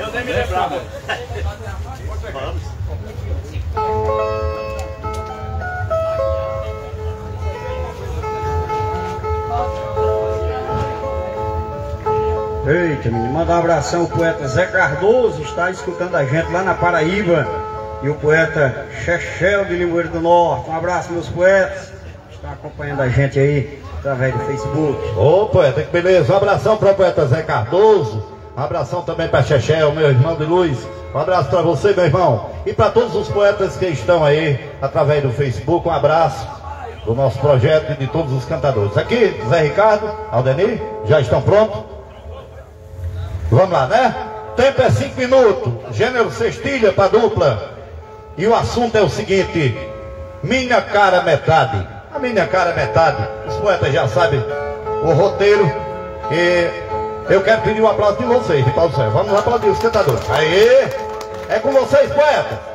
Eu nem me lembrava. Vamos. Eita, menino, manda um abração ao poeta Zé Cardoso, está escutando a gente lá na Paraíba. E o poeta Chechel de Limoeiro do Norte. Um abraço, meus poetas. Está acompanhando a gente aí através do Facebook. Ô poeta, que beleza. Um abração para o poeta Zé Cardoso. Um abração também para Chechel, meu irmão de luz. Um abraço para você, meu irmão. E para todos os poetas que estão aí através do Facebook. Um abraço do nosso projeto e de todos os cantadores. Aqui, Zé Ricardo, Aldenir, já estão prontos? Vamos lá, né? Tempo é cinco minutos. Gênero cestilha para dupla. E o assunto é o seguinte: minha cara metade. A minha cara metade. Os poetas já sabem o roteiro. E eu quero pedir um aplauso de vocês, de Paulo Céu. Vamos aplaudir os cantadores. Aí, é com vocês, poetas.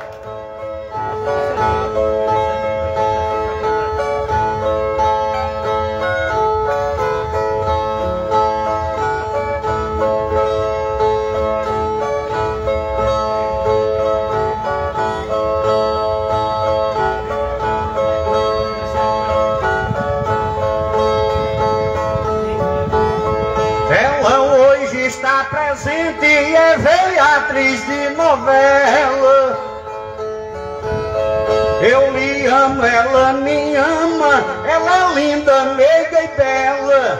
Atriz de novela. Eu lhe amo, ela me ama, ela é linda, meiga e bela.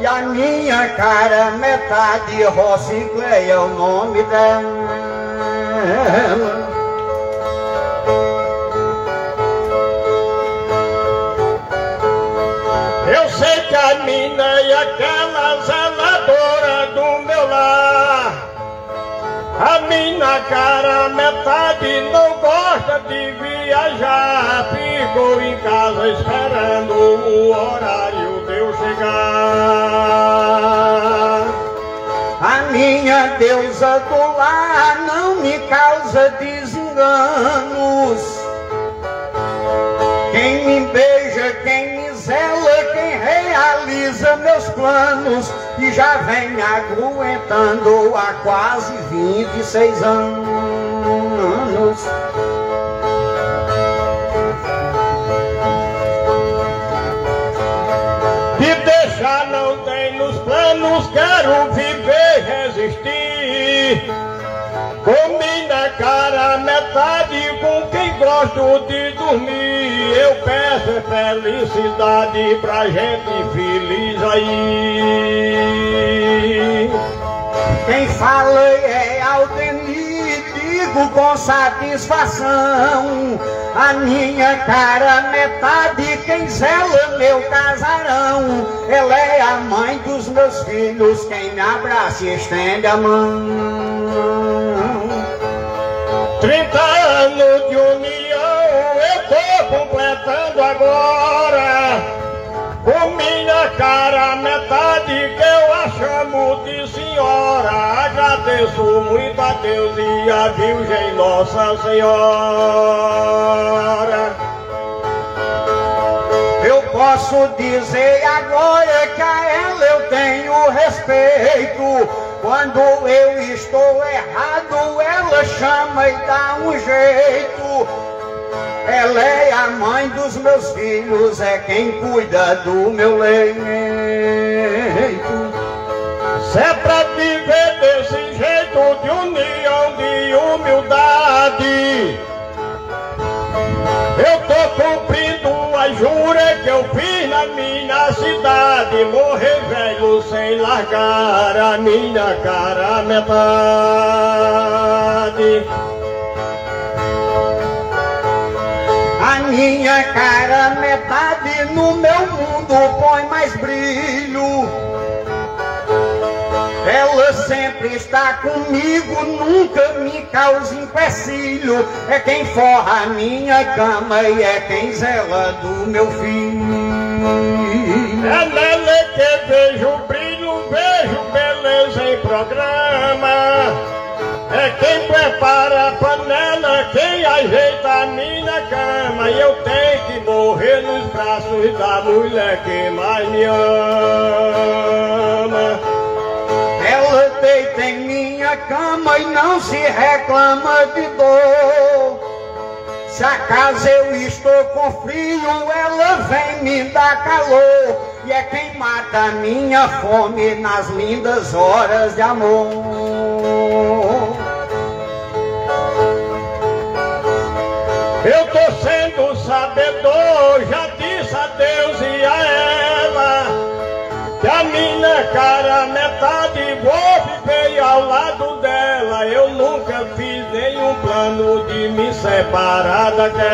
E a minha cara metade, Rocicleia é o nome dela. Cara metade não gosta de viajar. Ficou em casa esperando o horário de eu chegar. A minha deusa do lar não me causa desenganos. Quem me beija, quem me zela, quem realiza meus planos e já vem aguentando há quase 26 anos. De deixar não tem nos planos, quero viver, resistir. Com gosto de dormir. Eu peço felicidade pra gente feliz aí. Quem fala é Aldenir, digo com satisfação. A minha cara metade, quem zela meu casarão. Ela é a mãe dos meus filhos, quem me abraça e estende a mão. 30 anos de união completando agora. Com minha cara metade que eu a chamo de senhora. Agradeço muito a Deus e a Virgem Nossa Senhora. Eu posso dizer agora que a ela eu tenho respeito. Quando eu estou errado, ela chama e dá um jeito. Ela é a mãe dos meus filhos, é quem cuida do meu leito. Se é pra viver desse jeito de união, de humildade. Eu tô cumprindo a jura que eu fiz na minha cidade. Morrer velho sem largar a minha cara metade. Minha cara metade no meu mundo põe mais brilho. Ela sempre está comigo, nunca me causa empecilho. É quem forra a minha cama e é quem zela do meu filho. É nela que vejo brilho, vejo beleza em programa. É quem prepara a panela, quem ajeita a minha cama. E eu tenho que morrer nos braços da mulher que mais me ama. Ela deita em minha cama e não se reclama de dor. Se acaso eu estou com frio, ela vem me dar calor. E é quem mata minha fome nas lindas horas de amor. Eu tô sendo sabedor, já disse a Deus e a ela que a minha cara metade vou viver ao lado dela. Eu nunca fiz nenhum plano de me separar daquela.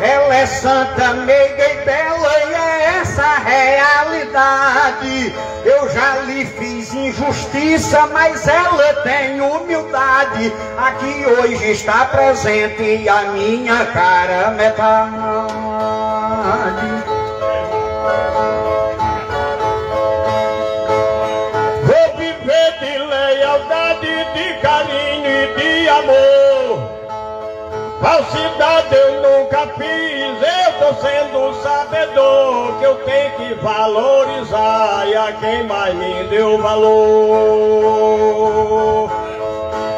Ela é santa, meiga e bela e é essa a realidade. Eu já lhe fiz injustiça, mas ela tem humildade. Aqui hoje está presente a minha cara metade. Vou viver de lealdade, de carinho e de amor. Falsidade eu nunca fiz, tô sendo sabedor que eu tenho que valorizar e a quem mais me deu valor.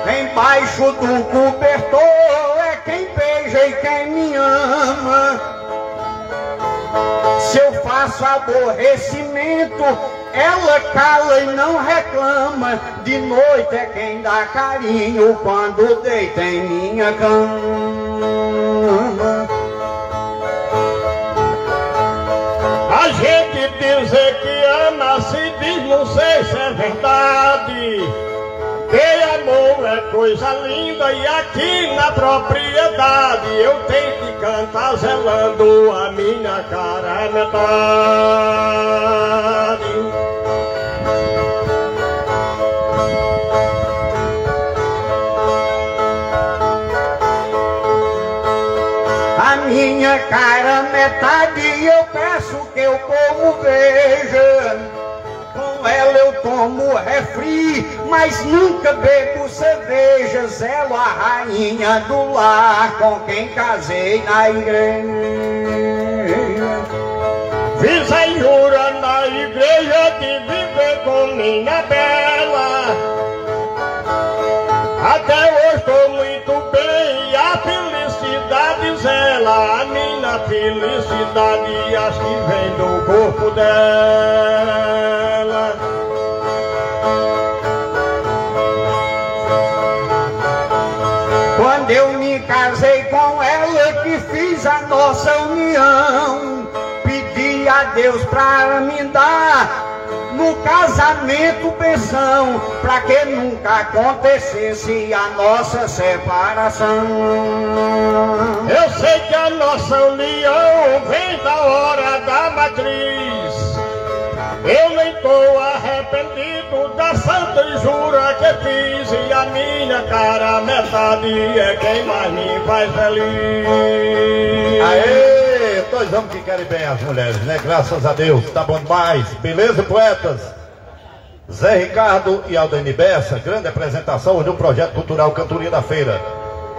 Embaixo do cobertor é quem beija e quem me ama. Se eu faço aborrecimento, ela cala e não reclama. De noite é quem dá carinho quando deita em minha cama. Dizer que ama se diz, não sei se é verdade. Que amor é coisa linda e aqui na propriedade eu tenho que cantar zelando a minha cara metade. A minha cara metade eu o povo veja. Com ela eu tomo refri, mas nunca bebo cerveja. Zelo a rainha do lar com quem casei na igreja. Fiz a jura na igreja de viver com minha bela. Até hoje estou muito bem a felicidade zela. A minha felicidade acho que vem do corpo dela. Quando eu me casei com ela, que fiz a nossa união, pedi a Deus pra me dar no casamento pensão, pra que nunca acontecesse a nossa separação. Eu sei que a nossa união vem da hora da matriz. Eu nem tô arrependido da santa jura que fiz E a minha cara metade é quem mais me faz feliz Aê, dois homens que querem bem as mulheres, né? Graças a Deus, tá bom demais. Beleza, poetas? Zé Ricardo e Aldeni Bessa, grande apresentação do projeto cultural Cantoria da Feira.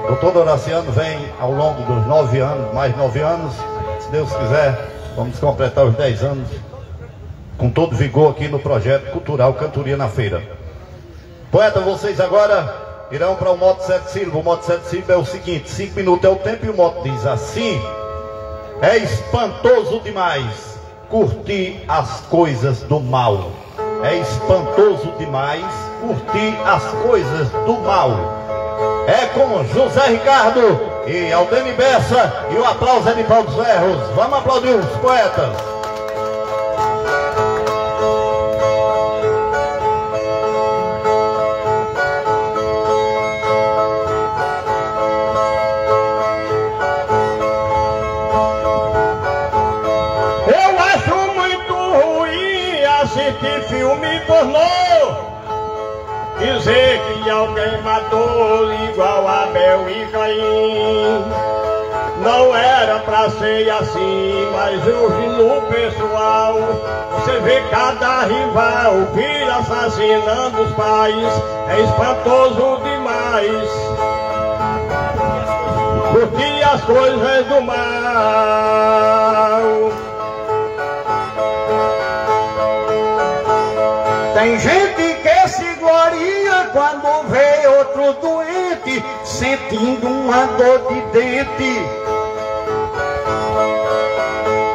Doutor Doraciano vem ao longo dos nove anos, mais nove anos, se Deus quiser, vamos completar os dez anos com todo vigor aqui no projeto cultural Cantoria na Feira. Poeta, vocês agora irão para o moto sete sílabas. O moto sete sílabas é o seguinte: cinco minutos é o tempo e o moto diz assim. É espantoso demais curtir as coisas do mal. É espantoso demais curtir as coisas do mal. É com José Ricardo e Aldeni Bessa e o aplauso é de Paulo dos Ferros. Vamos aplaudir os poetas. Dizer que alguém matou igual Abel e Caim. Não era pra ser assim, mas hoje no pessoal Você vê cada rival, filho assassinando os pais É espantoso demais. Curtir as coisas do mal. Tem gente quando vê outro doente, sentindo uma dor de dente.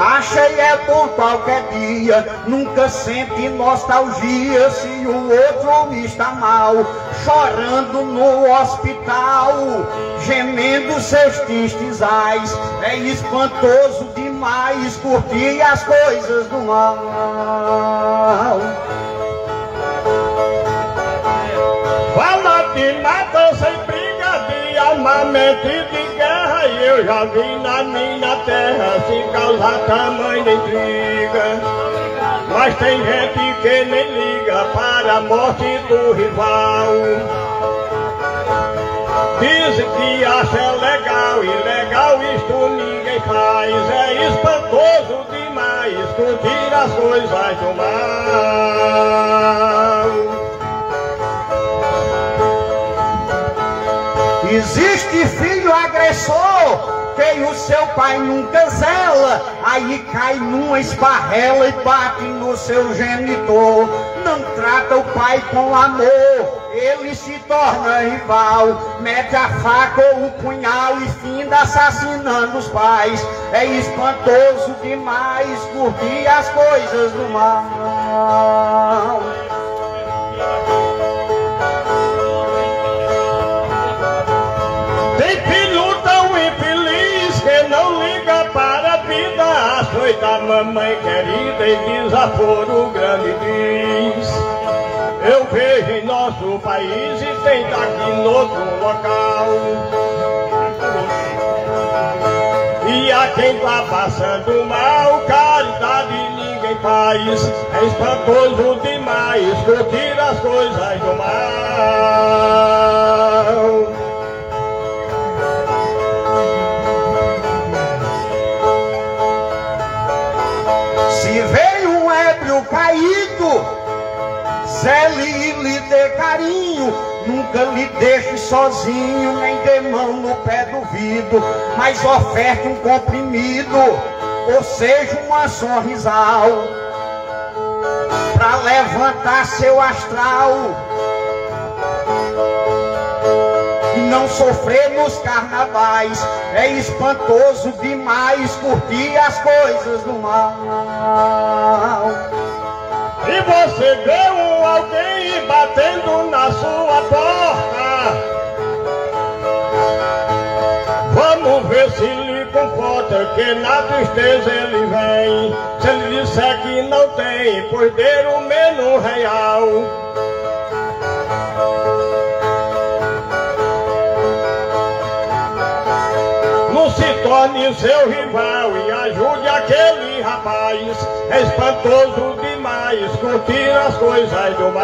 Acha e é bom qualquer dia, nunca sente nostalgia se o outro está mal, chorando no hospital, gemendo seus tristisais. É espantoso demais curtir as coisas do mal. De nada sem briga, de armamento e de guerra. E eu já vi na minha terra se causar tamanha intriga. Mas tem gente que nem liga para a morte do rival. Dizem que acha legal e legal isto ninguém faz. É espantoso demais curtir as coisas do mal. Existe filho agressor que o seu pai nunca zela, aí cai numa esparrela e bate no seu genitor. Não trata o pai com amor, ele se torna rival, mete a faca ou o punhal e finda assassinando os pais. É espantoso demais curtir as coisas do mal. Açoita da mamãe querida e desaforo grande diz. Eu vejo em nosso país e tem daqui no outro local. E a quem tá passando mal, caridade ninguém faz. É espantoso demais curtir as coisas do mal. Zele e lhe dê carinho, nunca lhe deixe sozinho, nem dê mão no pé do vidro, mas oferte um comprimido, ou seja, uma sorrisal, pra levantar seu astral. E não sofrer nos carnavais é espantoso demais curtir as coisas do mal. E você vê um alguém batendo na sua porta. Vamos ver se lhe conforta, que na tristeza ele vem. Se ele disser que não tem, pois dê o menos real. Não se torne seu rival e ajude aquele rapaz. Espantoso demais curtir as coisas do mal.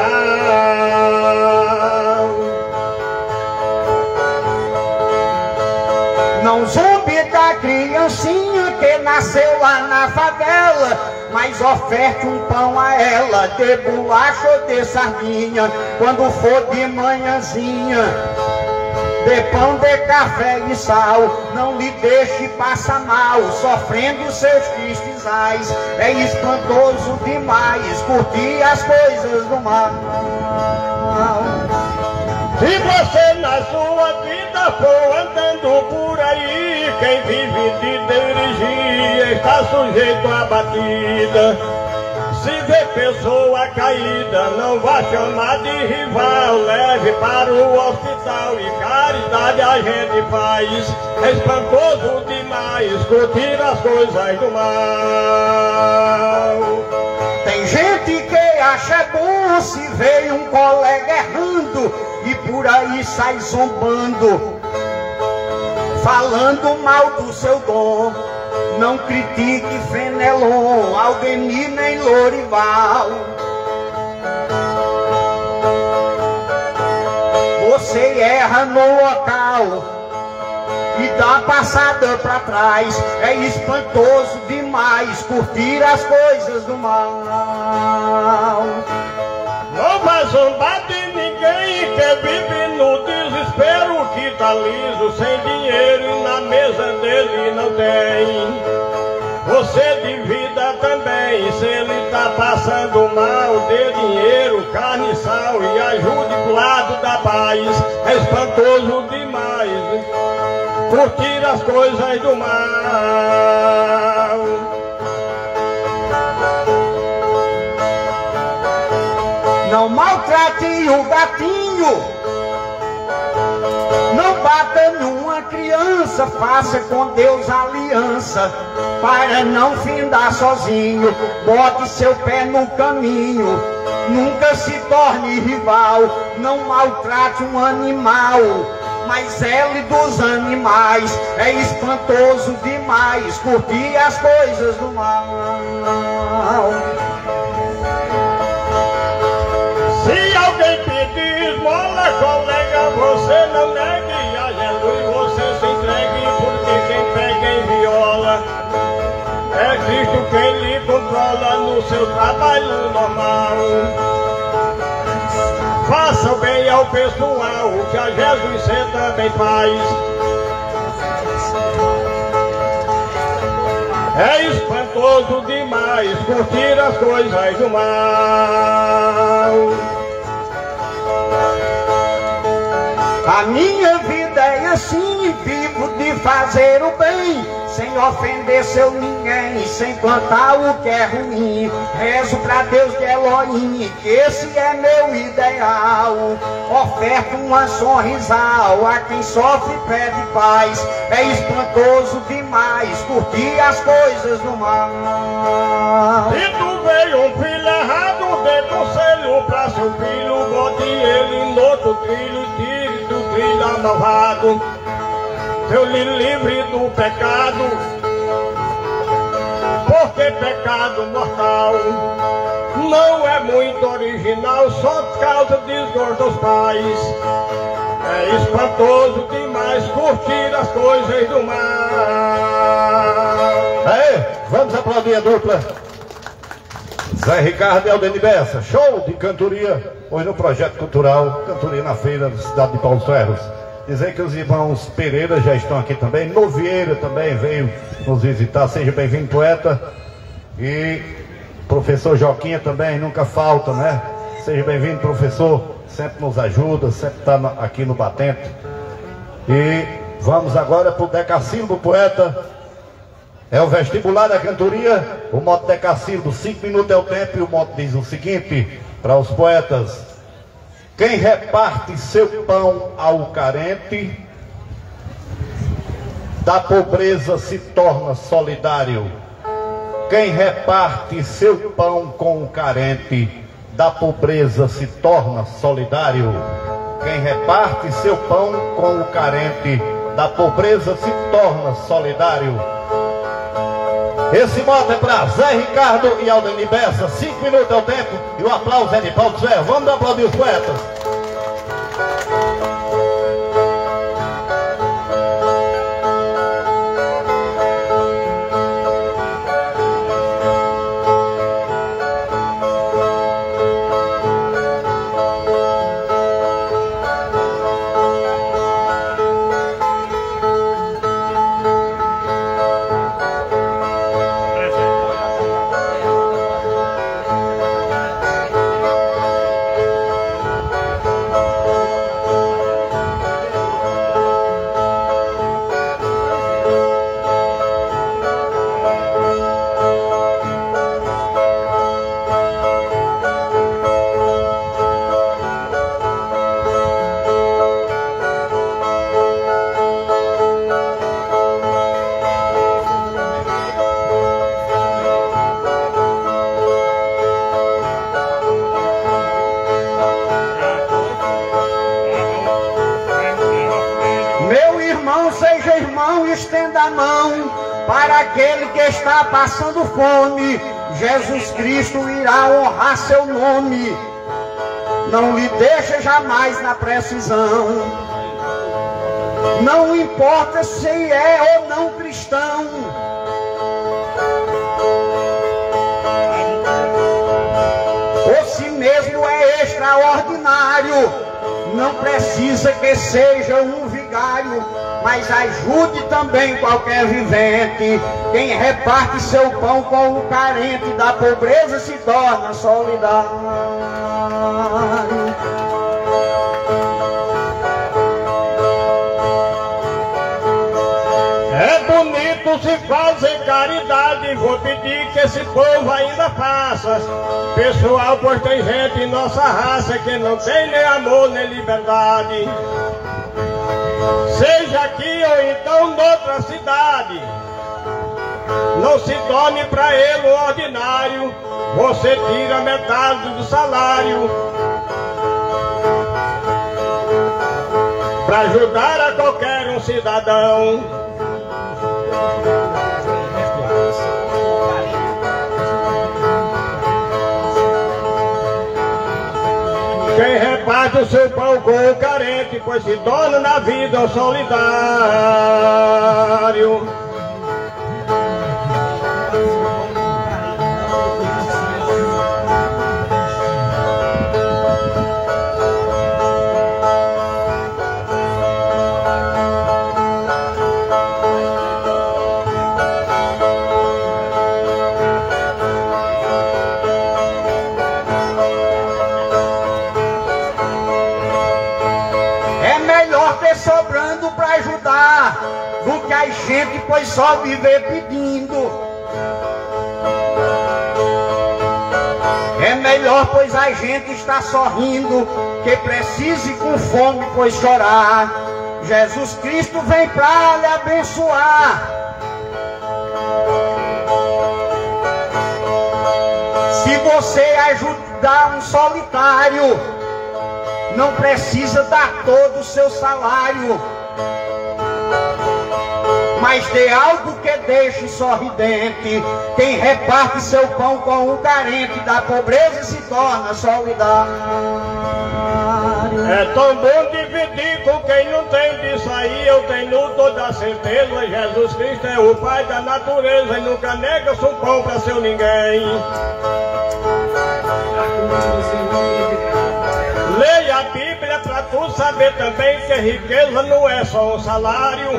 Não zombe da criancinha que nasceu lá na favela, mas oferte um pão a ela, de bolacha ou de sardinha, quando for de manhãzinha. De pão, de café e sal, não lhe deixe passar mal, sofrendo seus tristisais. É espantoso demais curtir as coisas do mal. Se você na sua vida for andando por aí, quem vive de dirigir está sujeito à batida. Se vê pessoa caída, não vá chamar de rival, leve para o hospital e caridade a gente faz. É espantoso demais curtir as coisas do mal. Tem gente que acha bom se vê um colega errando e por aí sai zombando, falando mal do seu dom. Não critique Fenelon, Aldenir nem Lorival. Você erra no local e dá passada pra trás. É espantoso demais curtir as coisas do mal. Não vai zombar de ninguém que vive no desespero que tá liso, sem dinheiro e na mesa dele não tem. Você de vida também, se ele tá passando mal, dê dinheiro, carne e sal e ajude pro lado da paz. É espantoso demais curtir as coisas do mal. Não maltrate o gatinho. Bata numa criança, faça com Deus aliança, para não findar sozinho. Bote seu pé no caminho, nunca se torne rival. Não maltrate um animal, mas ele dos animais é espantoso demais. Curtir as coisas do mal. Se alguém pedir esmola, colega, você não negue é Cristo quem lhe controla no seu trabalho normal. Faça o bem ao pessoal, que a Jesus você também faz. É espantoso demais curtir as coisas do mal. A minha vida é assim, vivo de fazer o bem, sem ofender seu ninguém, sem plantar o que é ruim. Rezo pra Deus de Elohim, que esse é meu ideal. Oferto uma sorrisal a quem sofre pede paz. É espantoso demais curtir as coisas do mal. Se tu veio um filho errado, dê conselho pra seu filho, bote ele no outro trilho e tire do trilho amalvado. Eu lhe livre do pecado, porque pecado mortal não é muito original, só causa desgosto dos pais. É espantoso demais curtir as coisas do mal. Aê, vamos aplaudir a dupla. Zé Ricardo e Aldeni Bessa, show de cantoria, hoje no projeto cultural Cantoria na Feira da cidade de Paulo Ferros. Dizer que os irmãos Pereira já estão aqui também, Novieira também veio nos visitar, seja bem-vindo, poeta. E professor Joquinha também, nunca falta, né? Seja bem-vindo, professor, sempre nos ajuda, sempre está aqui no Batente. E vamos agora para o Decassílabo, poeta. É o vestibular da cantoria, o moto Decassílabo, cinco minutos é o tempo, e o moto diz o seguinte, para os poetas. Quem reparte seu pão ao carente, da pobreza se torna solidário. Quem reparte seu pão com o carente, da pobreza se torna solidário. Quem reparte seu pão com o carente, da pobreza se torna solidário. Esse moto é para Zé Ricardo e Aldeni Bessa. Cinco minutos é o tempo e o aplauso é de Paulo Zé. Vamos aplaudir os poetas. Estenda a mão para aquele que está passando fome. Jesus Cristo irá honrar seu nome. Não lhe deixa jamais na precisão. Não importa se é ou não cristão. Ou se mesmo é extraordinário. Não precisa que seja um vigário, mas ajude também qualquer vivente. Quem reparte seu pão com o carente da pobreza se torna solidário. se fazem caridade, vou pedir que esse povo ainda faça. Pessoal, pois tem gente em nossa raça que não tem nem amor nem liberdade. Seja aqui ou então noutra cidade. Não se torne para ele o ordinário. Você tira metade do salário. Para ajudar a qualquer um cidadão. Reparte o seu pão com o carente, pois se torna na vida solidário. Gente, pois só viver pedindo. É melhor, pois a gente está sorrindo, que precise com fome, pois chorar. Jesus Cristo vem para lhe abençoar. Se você ajudar um solitário, não precisa dar todo o seu salário mas dê algo que deixe sorridente. Quem reparte seu pão com o carente da pobreza se torna solidário. É tão bom dividir com quem não tem disso aí. Eu tenho toda a certeza. Jesus Cristo é o Pai da natureza e nunca nega seu pão para seu ninguém. Leia a Bíblia para tu saber também que riqueza não é só um salário.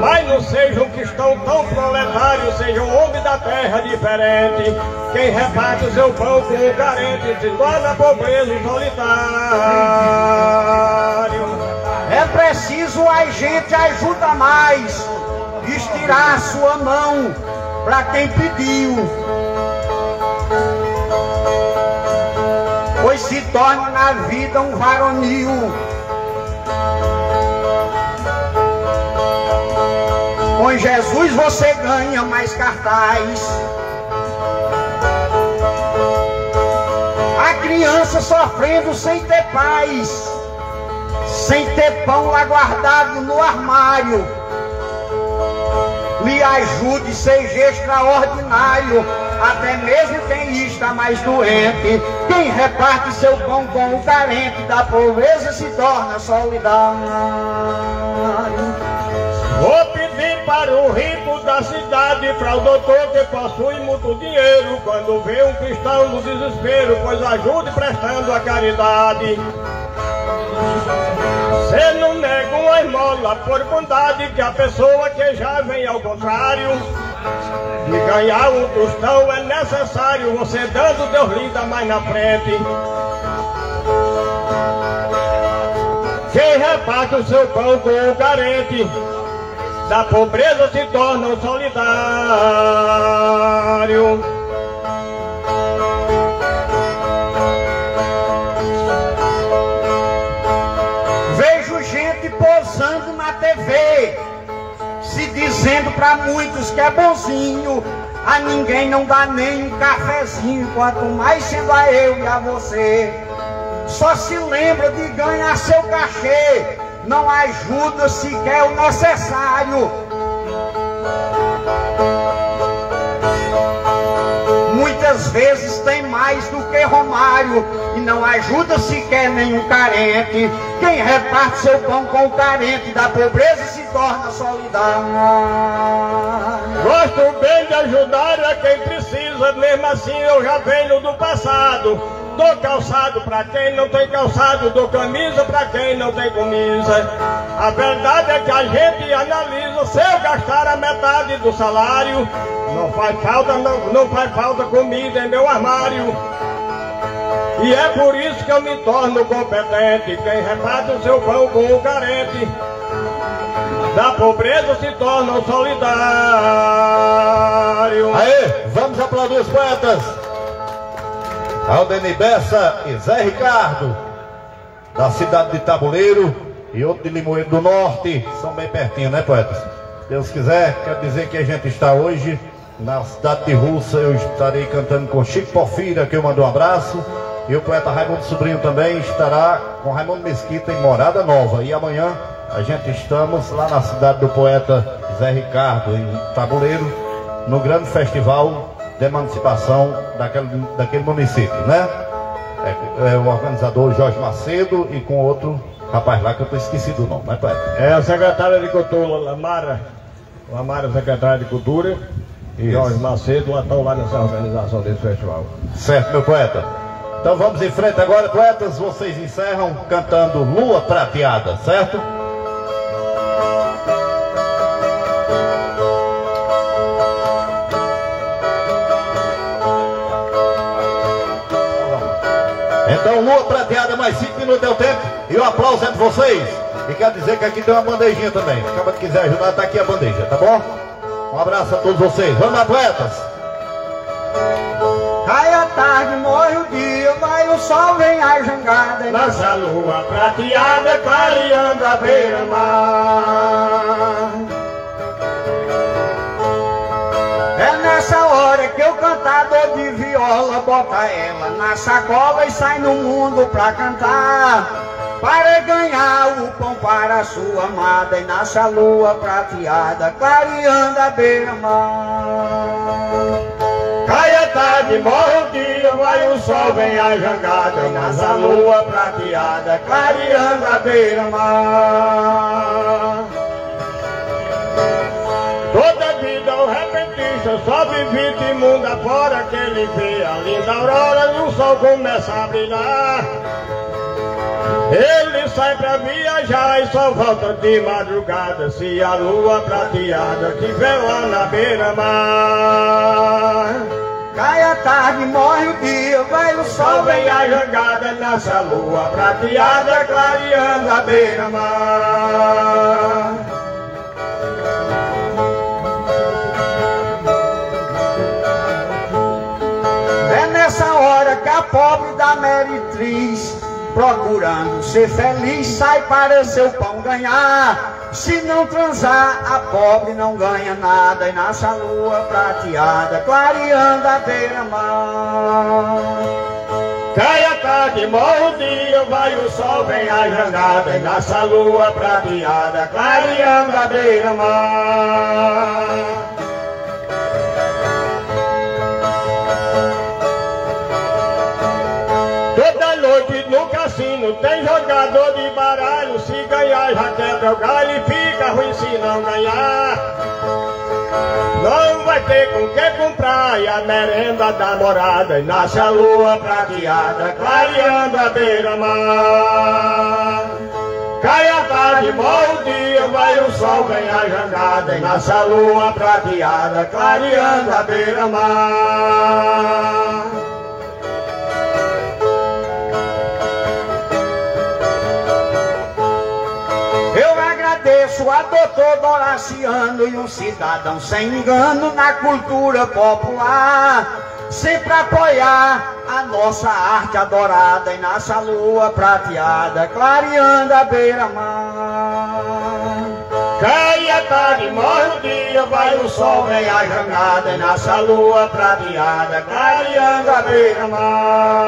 Mas não sejam que estão tão proletários, sejam homens da terra diferente. Quem reparte o seu pão com o carente se torna pobreza e solitário. É preciso a gente ajuda mais, estirar a sua mão para quem pediu. Torna na vida um varonil Com Jesus você ganha mais cartaz. A criança sofrendo sem ter paz, sem ter pão lá guardado no armário. Me ajude, seja extraordinário. Até mesmo quem está mais doente, quem reparte seu pão com o carente da pobreza se torna solidário. Vou pedir para o rico da cidade, para o doutor que possui muito dinheiro, quando vê um cristão no desespero, pois ajude prestando a caridade. Você não nega uma esmola por bondade, que a pessoa que já vem ao contrário. De ganhar um tostão é necessário, você dando Deus linda mais na frente. Quem reparte o seu pão com o carente, da pobreza se torna um solidário. Dizendo para muitos que é bonzinho. A ninguém não dá nem um cafezinho, quanto mais sendo a eu e a você. Só se lembra de ganhar seu cachê não ajuda sequer o necessário. Muitas vezes tem mais do que Romário e não ajuda sequer nenhum carente. Quem reparte seu pão com o carente da pobreza se torna solidário. Gosto bem de ajudar a quem precisa, mesmo assim eu já venho do passado Dou calçado pra quem não tem calçado, dou camisa pra quem não tem camisa. A verdade é que a gente analisa, se eu gastar a metade do salário, não faz falta, não, não faz falta comida em meu armário. E é por isso que eu me torno competente, quem reparte o seu pão com o carente. Da pobreza se torna solidário. Aê, vamos aplaudir os poetas. Aldeni Bessa e Zé Ricardo, da cidade de Tabuleiro e outro de Limoeiro do Norte, são bem pertinho, né, poetas? Se Deus quiser, quer dizer que a gente está hoje na cidade de Russa, eu estarei cantando com Chico Porfira, que eu mando um abraço, e o poeta Raimundo Sobrinho também estará com Raimundo Mesquita em Morada Nova, e amanhã a gente estamos lá na cidade do poeta Zé Ricardo, em Tabuleiro, no grande festival de emancipação daquele, daquele município, né? É, é, o organizador Jorge Macedo e com outro rapaz lá que eu tô esquecido o nome, né, poeta? É a secretária de Cultura, Lamara, Lamara, secretária de Cultura, e Jorge Macedo, lá estão lá nessa organização desse festival. Certo, meu poeta. Então vamos em frente agora, poetas. Vocês encerram cantando Lua Prateada, certo? Então, lua prateada, mais cinco minutos é o tempo. E o aplauso é de vocês. E quer dizer que aqui tem uma bandejinha também. Acaba de quiser ajudar, tá aqui a bandeja, tá bom? Um abraço a todos vocês. Vamos lá, poetas. Cai a tarde, morre o dia, vai o sol, vem a jangada. Nossa lua prateada, clareando a beira-mar. Nessa hora que o cantador de viola bota ela na sacola e sai no mundo pra cantar. Para ganhar o pão para sua amada e nasce a lua prateada, clareando a beira-mar. Cai a tarde, morre o dia, vai o sol, vem a jangada, nasce a lua prateada, clareando a beira-mar. Só vive de mundo afora que ele vê a linda aurora e o sol começa a brilhar. Ele sai pra viajar e só volta de madrugada se a lua prateada estiver lá na beira-mar. Cai a tarde, morre o dia, vai o sol, vem a jangada, nasce a lua prateada, clareando a beira-mar. Pobre da meretriz, procurando ser feliz, sai para seu pão ganhar. Se não transar, a pobre não ganha nada. E nasce a lua prateada, clareando a beira-mar. Cai a tarde, morre o dia, vai o sol, vem a jangada, e nasce a lua prateada, clareando a beira-mar. Cassino tem jogador de baralho, se ganhar já quebra o galho e fica ruim se não ganhar. Não vai ter com que comprar e a merenda da morada E nasce a lua prateada, clareando a beira-mar Cai a tarde, morre o dia, vai o sol, a jangada E nasce a lua prateada, clareando a beira-mar agradeço a doutor Doraciano e um cidadão sem engano na cultura popular. Sempre apoiar a nossa arte adorada e nossa lua prateada, clareando a beira-mar. Cai a tarde, morre o dia, vai o sol, vem a jangada E nasce a lua prateada, clareando a beira-mar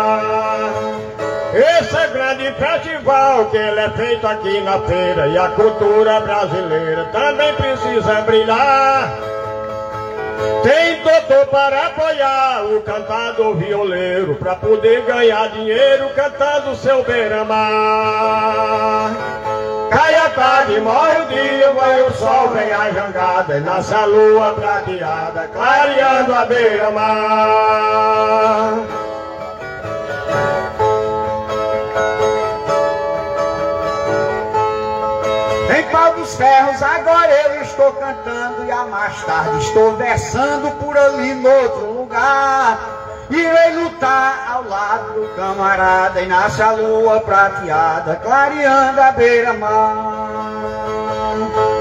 Esse é grande festival que ele é feito aqui na feira E a cultura brasileira também precisa brilhar. Tem doutor para apoiar o cantador violeiro Pra poder ganhar dinheiro cantando seu beira-mar. Cai a tarde, morre o dia, vai o sol, vem a jangada E nasce a lua prateada, clareando a beira-mar dos ferros, agora eu estou cantando e a mais tarde estou versando por ali no outro lugar. Irei lutar ao lado do camarada e nasce a lua prateada, clareando a beira-mar.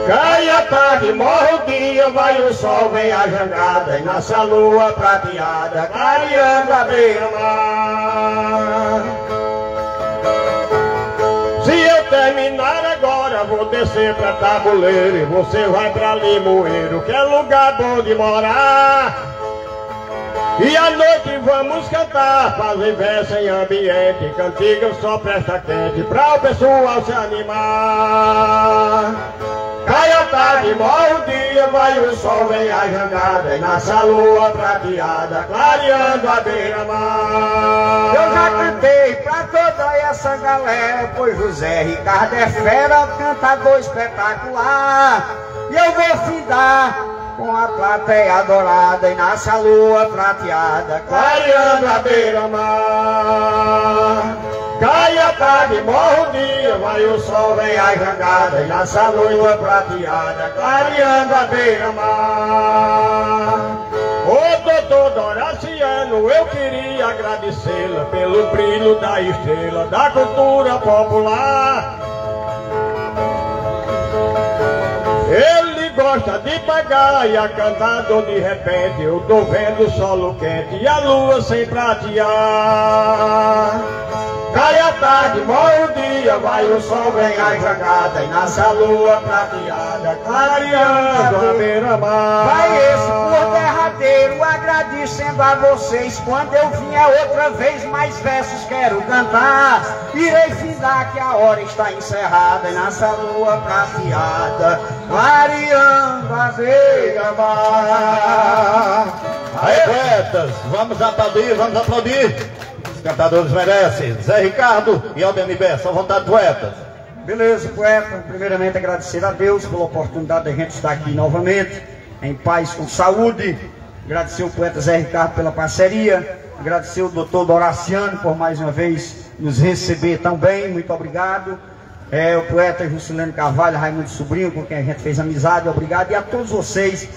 Cai a tarde, morre o dia, vai o sol, vem a jangada, e nasce a lua prateada, clareando a beira-mar. Se eu terminar agora, vou descer pra tabuleiro, e você vai pra Limoeiro, que é lugar bom de morar. E à noite vamos cantar, fazer verso em ambiente, cantiga só presta quente, pra o pessoal se animar. Cai a tarde, morre o dia, vai o sol, vem a jangada, e nasce a lua prateada, clareando a beira-mar. Eu já cantei pra toda essa galera, pois José Ricardo é fera, cantador espetacular. E eu vou findar com a plateia adorada, e nasce a lua prateada, clareando a beira-mar. Cai a tarde, morre o dia, vai o sol, vem a jangada, e nasce a lua prateada, clareando a beira-mar. Ô doutor Doraciano, eu queria agradecê-la pelo brilho da estrela da cultura popular. Ele gosta de pagar e a cantador de repente eu tô vendo o solo quente e a lua sem pratear. Cai a tarde, morre o dia, vai o sol, vem a jangada e nasce a lua prateada, clareando a beira-mar. Vai esse por derradeiro, agradecendo a vocês. Quando eu vier outra vez, mais versos quero cantar. Irei findar que a hora está encerrada, e nasce a lua prateada, clareando a beira-mar. Aí, poetas, vamos aplaudir, vamos aplaudir. Os cantadores merecem. Zé Ricardo e Aldemir Bessa, à vontade, poetas. Beleza, poeta. Primeiramente agradecer a Deus pela oportunidade de a gente estar aqui novamente, em paz, com saúde. Agradecer o poeta Zé Ricardo pela parceria. Agradecer o doutor Doraciano por mais uma vez nos receber tão bem. Muito obrigado. É, o poeta Juscelino Carvalho, Raimundo Sobrinho, com quem a gente fez amizade, obrigado. E a todos vocês